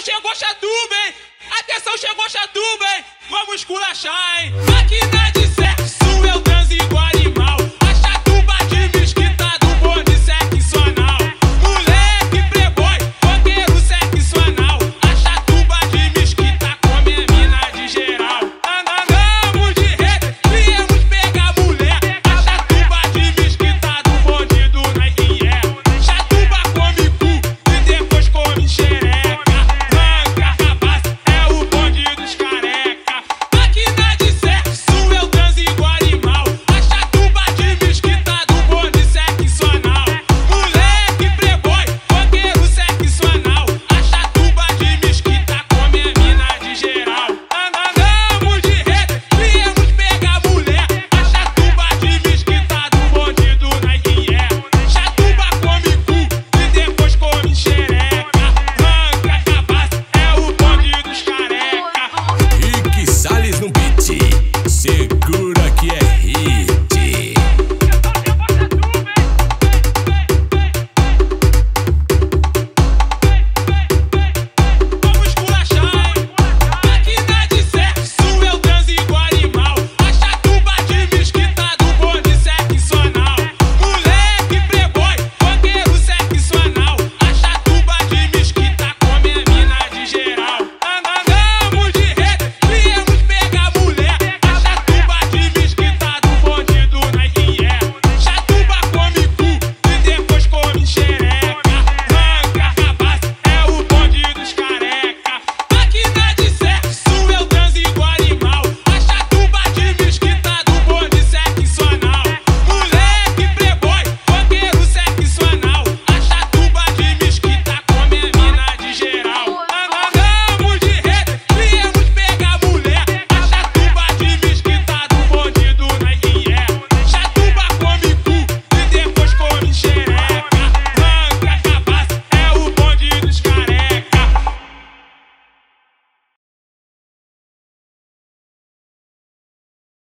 Atenção, chegou chatuba, hein? Atenção, chegou chatuba, hein? Vamos culachar, hein? Máquina de eu transo igual por aqui